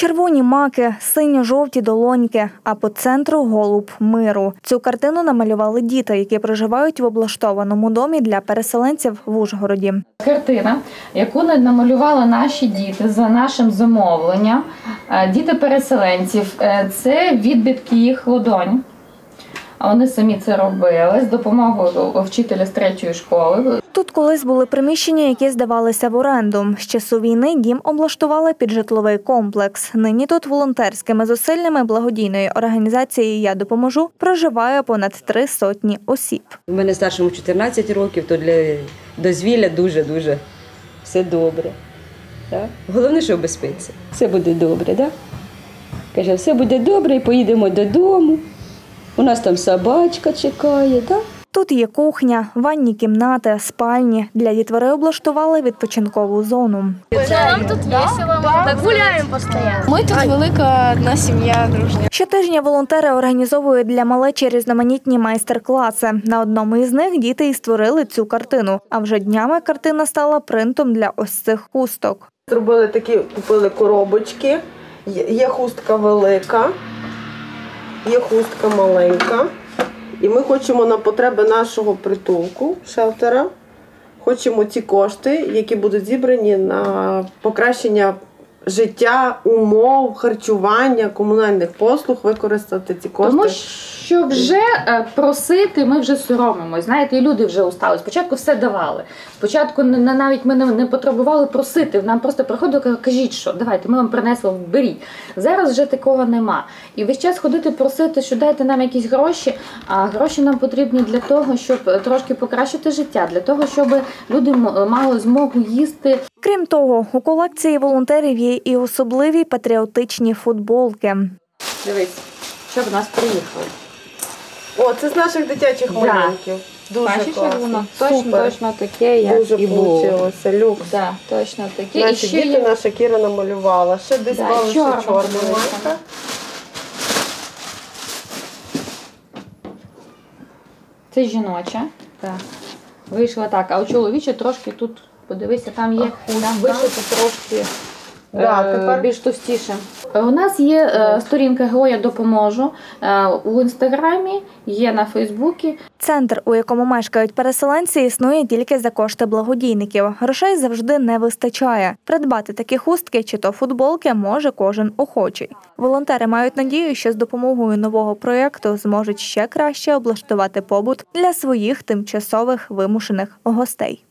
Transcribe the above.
Червоні маки, синьо-жовті долоньки, а по центру голуб миру. Цю картину намалювали діти, які проживають в облаштованому домі для переселенців в Ужгороді. Картина, яку намалювали наші діти за нашим замовленням, е, діти переселенців, е, це відбитки їх ладонь. А Вони самі це робили з допомогою вчителя з третьої школи. Тут колись були приміщення, які здавалися в оренду. З часу війни дім облаштували під житловий комплекс. Нині тут волонтерськими зусиллями благодійної організації Я допоможу проживає понад три сотні осіб. У мене старшому 14 років, то для дозвілля дуже-дуже все добре. Так? Головне, що безпеці. Все буде добре, так? Каже, все буде добре, і поїдемо додому. У нас там собачка чекає, так? Тут є кухня, ванні кімнати, спальні. Для дітвори облаштували відпочинкову зону. Нам тут весело, так гуляем постоянно. Мы тут велика одна сім'я дружня. Щотижня волонтери організовують для малечі різноманітні майстер-класи. На одному із них діти і створили цю картину. А вже днями картина стала принтом для ось цих хусток. Зробили такі, купили коробочки. Є хустка велика, є хустка маленька. І ми хочемо на потреби нашого притулку, шелтера. Хочемо ті кошти, які будуть зібрані на покращення життя, умов, харчування, комунальних послуг, використати ці кошти. Тому що вже е, просити ми вже соромимось. Знаєте, і люди вже устали. Спочатку все давали. Спочатку навіть ми не, потребували просити. Нам просто приходили, кажіть, що давайте, ми вам принесли, беріть. Зараз вже такого нема. І весь час ходити просити, що дайте нам якісь гроші. А гроші нам потрібні для того, щоб трошки покращити життя, для того, щоб люди м- мали змогу їсти Крім того, у колекції волонтерів є і особливі патріотичні футболки. Дивись, що в нас приїхали. О, це з наших дитячих Да. малюнків. Дуже Бачиш, як класно. воно точно, Супер. точно таке, як Дуже і було. вийшло. Люкс. Да, точно таке. І Наші ще діти, є наша Кіра намалювала. Ще десь Да, бавився чорна чорна подивися. майка. Це жіноча. Так. Вийшла так, а у чоловіча трошки тут, подивися, там є там вишито трошки Да, е, тепер- більш товстіше. У нас є е, сторінка Героя допоможу е, у інстаграмі, є на Фейсбуці. Центр, у якому мешкають переселенці, існує тільки за кошти благодійників. Грошей завжди не вистачає. Придбати такі хустки чи то футболки може кожен охочий. Волонтери мають надію, що з допомогою нового проєкту зможуть ще краще облаштувати побут для своїх тимчасових вимушених гостей.